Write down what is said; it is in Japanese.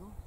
な。